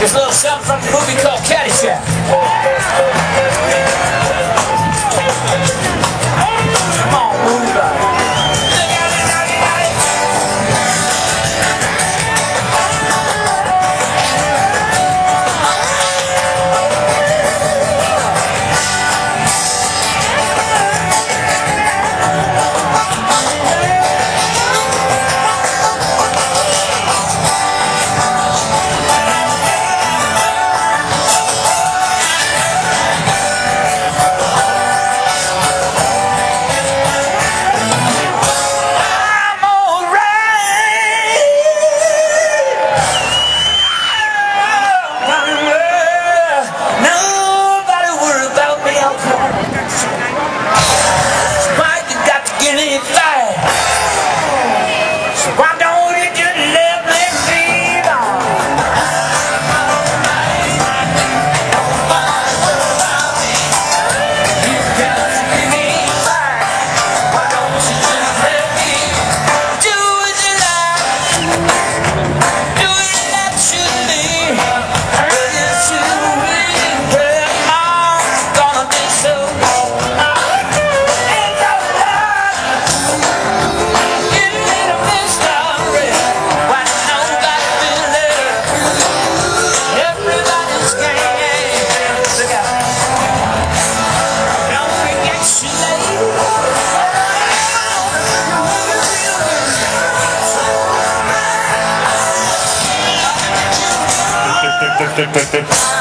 This a little something from the movie called Caddyshack. Tic.